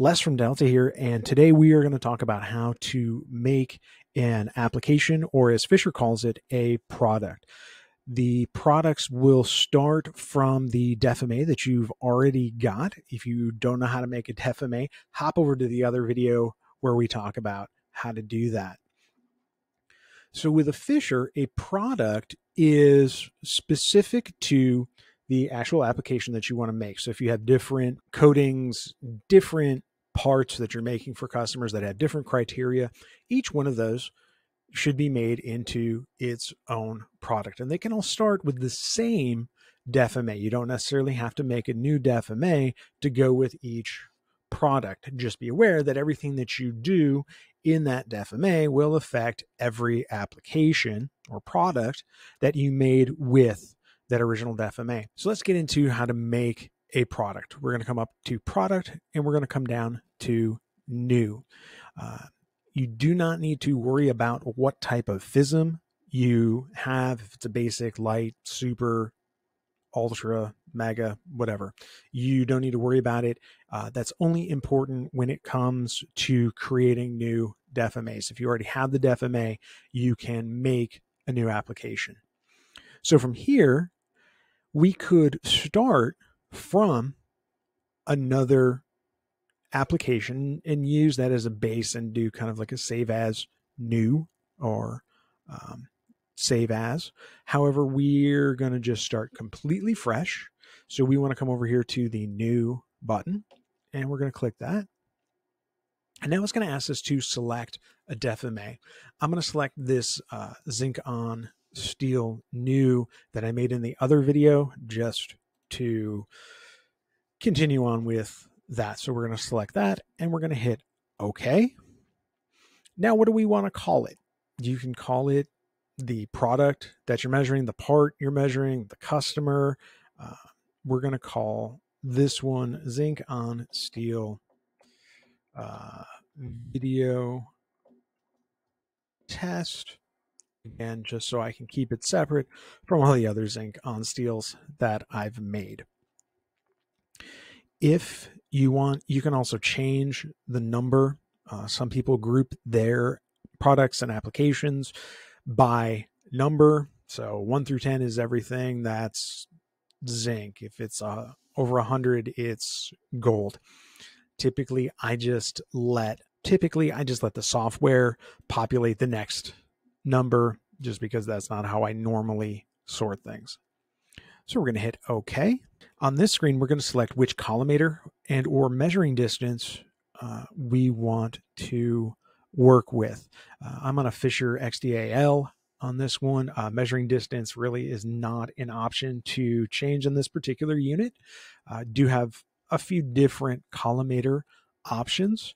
Les from Delta here, and today we are going to talk about how to make an application, or as Fischer calls it, a product. The products will start from the DefMA that you've already got. If you don't know how to make a DefMA, hop over to the other video where we talk about how to do that. So with a Fischer, a product is specific to the actual application that you want to make. So if you have different coatings, different parts that you're making for customers that have different criteria, each one of those should be made into its own product. And they can all start with the same DefMA. You don't necessarily have to make a new DefMA to go with each product. Just be aware that everything that you do in that DefMA will affect every application or product that you made with that original DefMA. So let's get into how to make a product. We're going to come up to product and we're going to come down to new. Uh, you do not need to worry about what type of FISM you have, if it's a basic, light, super, ultra, mega, whatever. You don't need to worry about it. Uh, that's only important when it comes to creating new DefMAs. If you already have the DefMA, you can make a new application. So from here, we could start from another application and use that as a base and do kind of like a save as new or um, save as. However, we're going to just start completely fresh. So we want to come over here to the new button and we're going to click that. And now it's going to ask us to select a DefMA. I'm going to select this uh, Zinc on steel new that I made in the other video just to continue on with that. So we're going to select that and we're going to hit OK. Now, what do we want to call it? You can call it the product that you're measuring, the part you're measuring, the customer. Uh, we're going to call this one zinc on steel uh, video test again, just so I can keep it separate from all the other zinc on steels that I've made. If you want, you can also change the number. Uh, some people group their products and applications by number. So one through 10 is everything that's zinc. If it's uh, over 100, it's gold. Typically, I just let typically I just let the software populate the next number just because that's not how I normally sort things. So we're going to hit OK. On this screen, we're going to select which collimator and or measuring distance uh, we want to work with. Uh, I'm on a Fischer XDAL on this one. Uh, measuring distance really is not an option to change in this particular unit. Do have a few different collimator options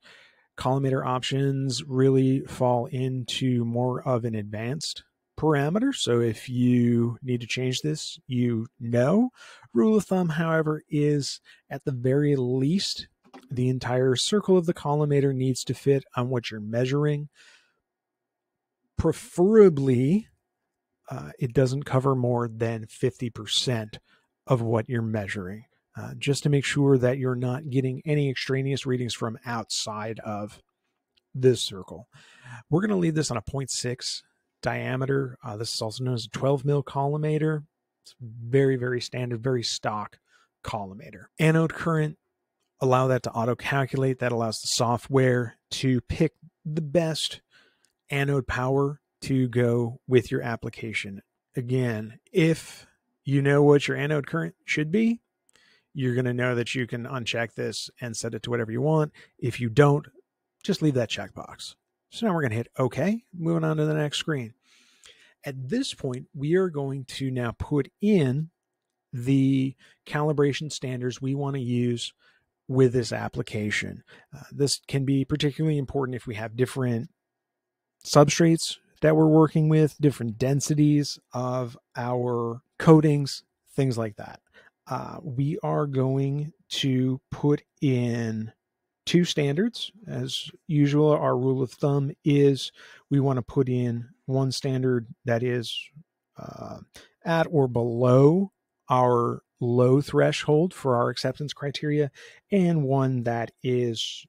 collimator options really fall into more of an advanced parameter. So if you need to change this, you know. Rule of thumb, however, is at the very least, the entire circle of the collimator needs to fit on what you're measuring. Preferably, uh, it doesn't cover more than 50% of what you're measuring uh, just to make sure that you're not getting any extraneous readings from outside of this circle. We're going to leave this on a 0.6 diameter. Uh, this is also known as a 12 mil collimator. It's very, very standard, very stock collimator. Anode current, allow that to auto calculate. That allows the software to pick the best anode power to go with your application. Again, if you know what your anode current should be, you're going to know that you can uncheck this and set it to whatever you want. If you don't, just leave that checkbox. So now we're going to hit OK, moving on to the next screen. At this point, we are going to now put in the calibration standards we want to use with this application. Uh, this can be particularly important if we have different substrates that we're working with, different densities of our coatings, things like that uh, we are going to put in two standards. As usual, our rule of thumb is we want to put in one standard that is uh, at or below our low threshold for our acceptance criteria, and one that is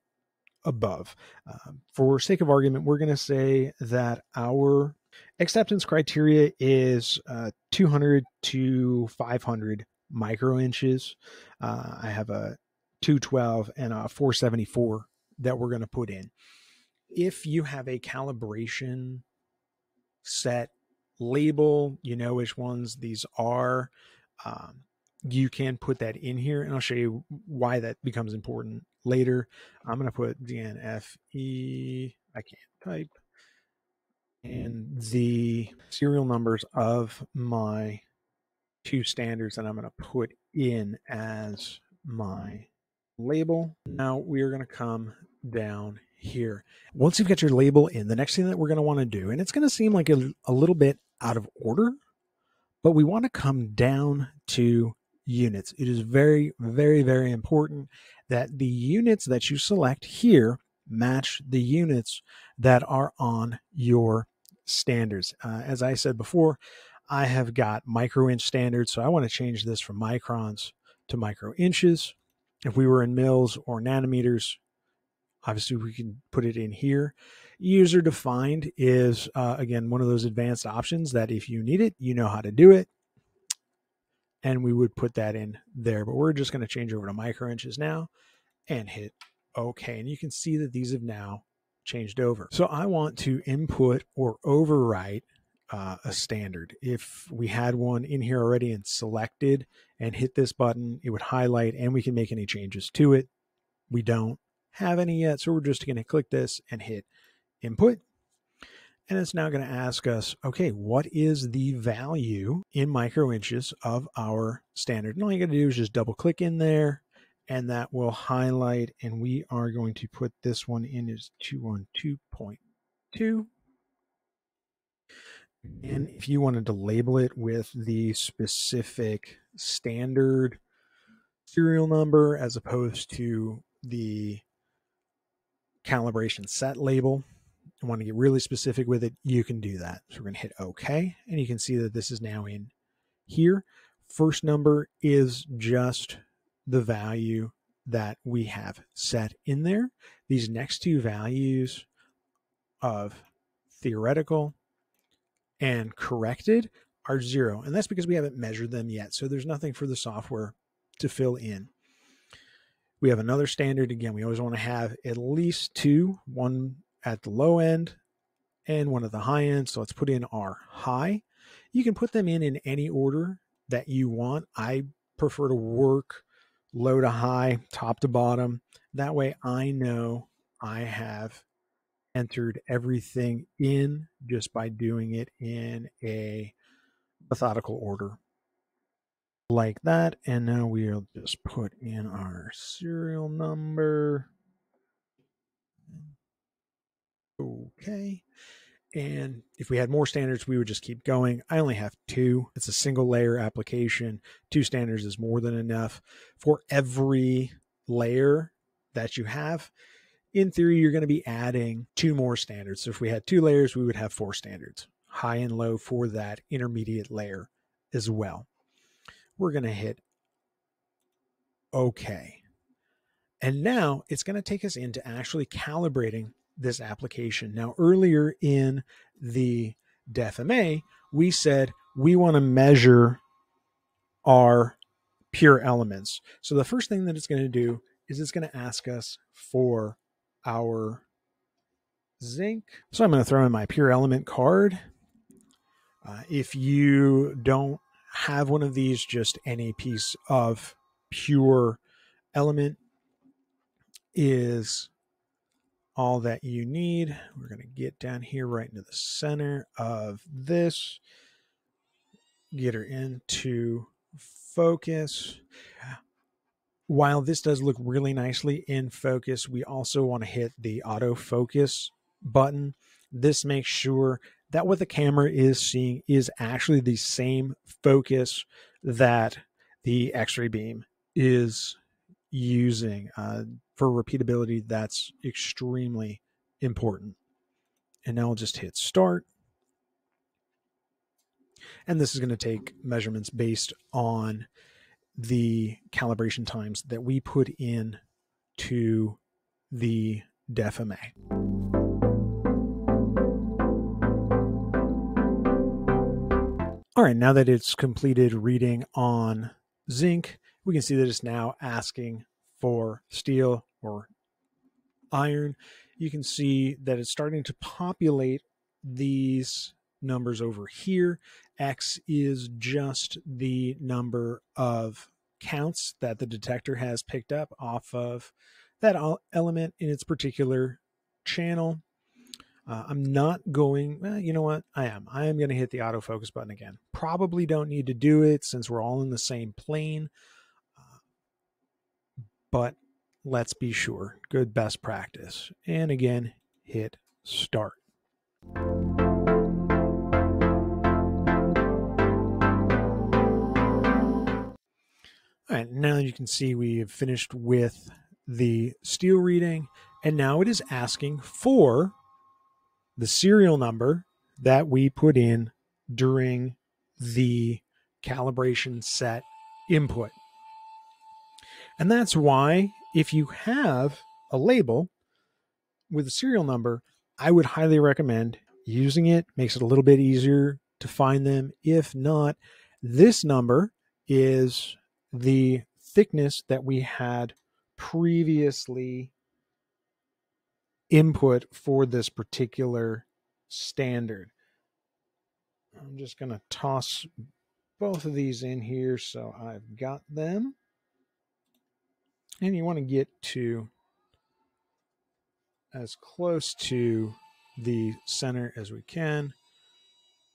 above. Uh, for sake of argument, we're going to say that our acceptance criteria is uh, 200 to 500 micro inches. Uh, I have a 212 and a 474 that we're going to put in. If you have a calibration set label, you know which ones these are. Um, you can put that in here, and I'll show you why that becomes important later. I'm going to put DNFE. I can't type. And the serial numbers of my two standards that I'm going to put in as my label. Now we are going to come down here. Once you've got your label in, the next thing that we're going to want to do, and it's going to seem like a, a little bit out of order, but we want to come down to units. It is very, very, very important that the units that you select here match the units that are on your standards. Uh, as I said before, I have got micro inch standards, so I want to change this from microns to micro inches. If we were in mils or nanometers, obviously we can put it in here. User defined is, uh, again, one of those advanced options that if you need it, you know how to do it. And we would put that in there, but we're just going to change over to micro inches now and hit OK. And you can see that these have now changed over. So I want to input or overwrite uh, a standard. If we had one in here already and selected and hit this button, it would highlight and we can make any changes to it. We don't have any yet, so we're just going to click this and hit input. And it's now going to ask us, okay, what is the value in micro inches of our standard? And all you got to do is just double click in there and that will highlight. And we are going to put this one in as 212.2. And if you wanted to label it with the specific standard serial number as opposed to the calibration set label, and want to get really specific with it, you can do that. So we're going to hit OK, and you can see that this is now in here. First number is just the value that we have set in there. These next two values of theoretical and corrected are zero. And that's because we haven't measured them yet. So there's nothing for the software to fill in. We have another standard. Again, we always want to have at least two, one at the low end and one at the high end. So let's put in our high. You can put them in in any order that you want. I prefer to work low to high, top to bottom. That way I know I have entered everything in just by doing it in a methodical order like that. And now we'll just put in our serial number. Okay. And if we had more standards, we would just keep going. I only have two. It's a single layer application. Two standards is more than enough for every layer that you have. In theory, you're going to be adding two more standards. So if we had two layers, we would have four standards, high and low for that intermediate layer as well. We're going to hit OK. And now it's going to take us into actually calibrating this application. Now, earlier in the DEFMA, we said we want to measure our pure elements. So the first thing that it's going to do is it's going to ask us for our zinc. So I'm going to throw in my pure element card. Uh, if you don't have one of these, just any piece of pure element is all that you need. We're going to get down here right into the center of this, get her into focus. While this does look really nicely in focus, we also want to hit the autofocus button. This makes sure that what the camera is seeing is actually the same focus that the x-ray beam is using. Uh, for repeatability, that's extremely important. And now I'll just hit start. And this is going to take measurements based on the calibration times that we put in to the DefMA. All right, now that it's completed reading on zinc, we can see that it's now asking for steel or iron. You can see that it's starting to populate these numbers over here. X is just the number of counts that the detector has picked up off of that element in its particular channel. Uh, I'm not going, well, you know what? I am. I am going to hit the autofocus button again. Probably don't need to do it since we're all in the same plane. Uh, but let's be sure. Good best practice. And again, hit start. All right, now you can see we have finished with the steel reading, and now it is asking for the serial number that we put in during the calibration set input. And that's why if you have a label with a serial number, I would highly recommend using it. Makes it a little bit easier to find them. If not, this number is the thickness that we had previously input for this particular standard. I'm just going to toss both of these in here so I've got them. And you want to get to as close to the center as we can.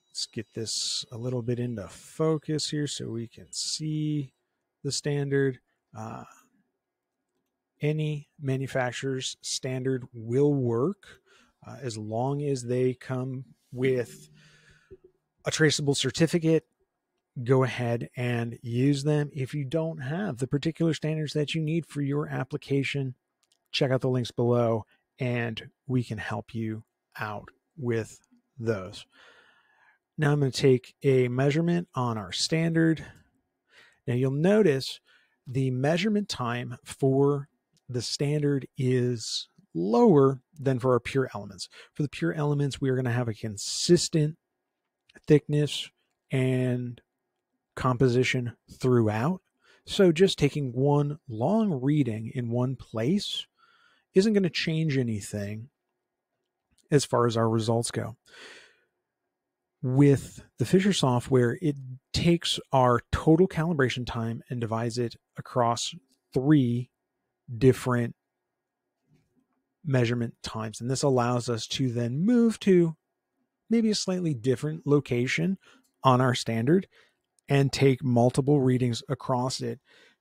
Let's get this a little bit into focus here so we can see the standard. Uh, any manufacturer's standard will work uh, as long as they come with a traceable certificate. Go ahead and use them. If you don't have the particular standards that you need for your application, check out the links below and we can help you out with those. Now I'm going to take a measurement on our standard. Now you'll notice the measurement time for the standard is lower than for our pure elements. For the pure elements, we are going to have a consistent thickness and composition throughout. So just taking one long reading in one place isn't going to change anything as far as our results go. With the Fischer software, it takes our total calibration time and divides it across three different measurement times. And this allows us to then move to maybe a slightly different location on our standard and take multiple readings across it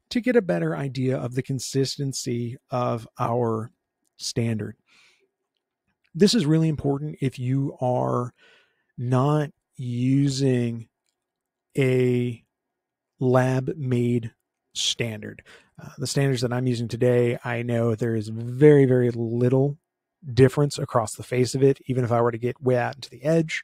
to get a better idea of the consistency of our standard. This is really important if you are not using a lab made standard. Uh, the standards that I'm using today, I know there is very, very little difference across the face of it, even if I were to get way out into the edge,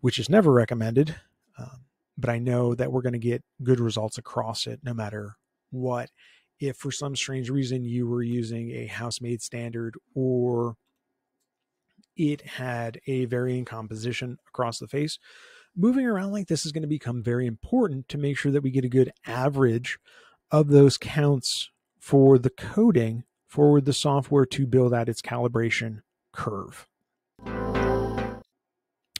which is never recommended. Um, but I know that we're going to get good results across it no matter what. If for some strange reason you were using a house made standard or it had a varying composition across the face, moving around like this is going to become very important to make sure that we get a good average of those counts for the coding for the software to build out its calibration curve.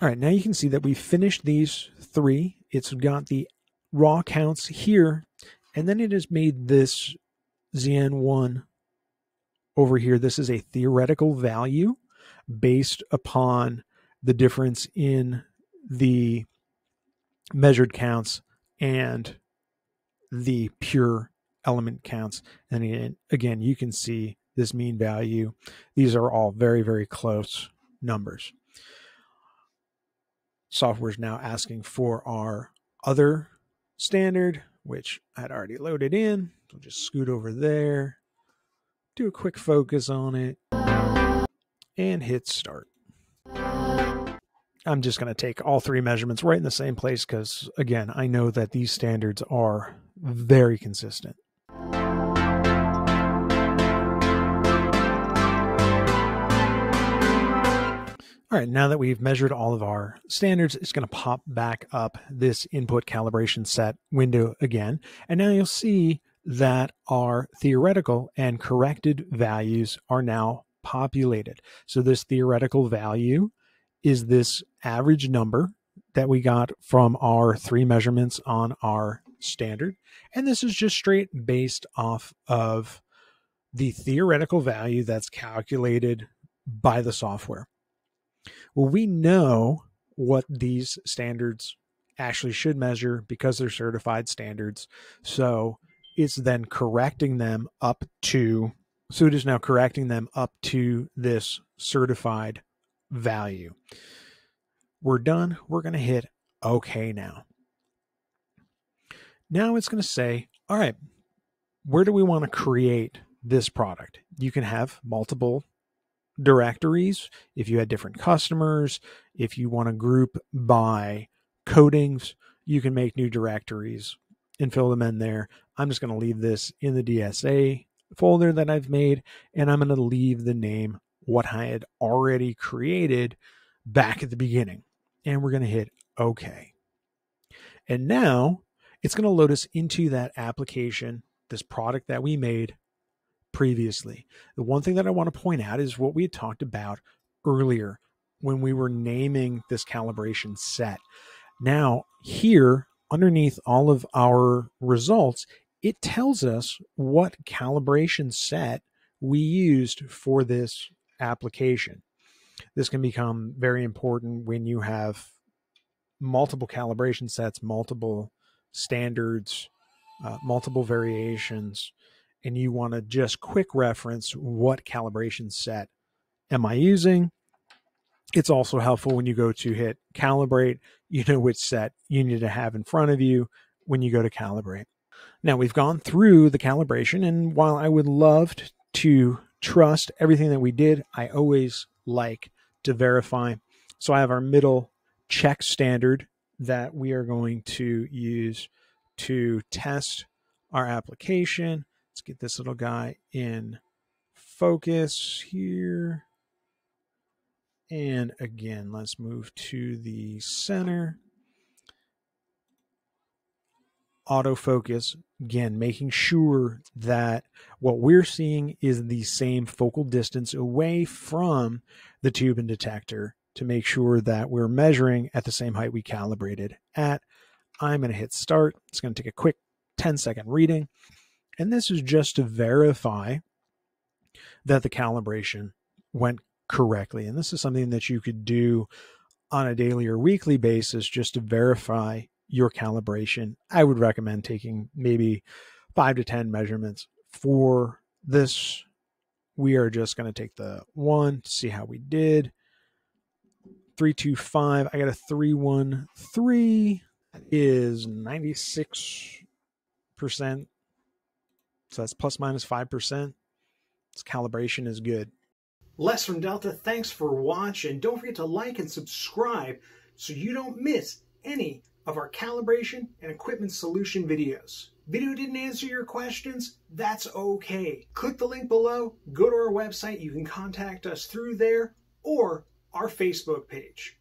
All right, now you can see that we finished these three. It's got the raw counts here, and then it has made this ZN1 over here. This is a theoretical value based upon the difference in the measured counts and the pure element counts. And again, you can see this mean value. These are all very, very close numbers. Software is now asking for our other standard, which I had already loaded in. So just scoot over there, do a quick focus on it, and hit start. I'm just going to take all three measurements right in the same place because, again, I know that these standards are very consistent. All right, now that we've measured all of our standards, it's going to pop back up this input calibration set window again. And now you'll see that our theoretical and corrected values are now populated. So this theoretical value is this average number that we got from our three measurements on our standard. And this is just straight based off of the theoretical value that's calculated by the software. Well, we know what these standards actually should measure because they're certified standards. So it's then correcting them up to, so it is now correcting them up to this certified value. We're done. We're going to hit OK now. Now it's going to say, all right, where do we want to create this product? You can have multiple directories if you had different customers. If you want to group by coatings, you can make new directories and fill them in there. I'm just going to leave this in the DSA folder that I've made, and I'm going to leave the name what I had already created back at the beginning. And we're going to hit OK. And now it's going to load us into that application, this product that we made previously. The one thing that I want to point out is what we had talked about earlier when we were naming this calibration set. Now, here underneath all of our results, it tells us what calibration set we used for this application. This can become very important when you have multiple calibration sets, multiple standards, uh, multiple variations, and you want to just quick reference what calibration set am I using. It's also helpful when you go to hit calibrate, you know which set you need to have in front of you when you go to calibrate. Now we've gone through the calibration, and while I would love to trust everything that we did, I always like to verify. So I have our middle check standard that we are going to use to test our application. Let's get this little guy in focus here. And again, let's move to the center. Autofocus, again, making sure that what we're seeing is the same focal distance away from the tube and detector to make sure that we're measuring at the same height we calibrated at. I'm going to hit start. It's going to take a quick 10 second reading. And this is just to verify that the calibration went correctly. And this is something that you could do on a daily or weekly basis just to verify your calibration. I would recommend taking maybe five to 10 measurements for this. We are just going to take the one to see how we did. 325. I got a 313 is 96%. So that's plus minus 5%. This calibration is good. Les from Delta, thanks for watching. Don't forget to like and subscribe so you don't miss any of our calibration and equipment solution videos. Video didn't answer your questions? That's okay. Click the link below, go to our website, you can contact us through there, or our Facebook page.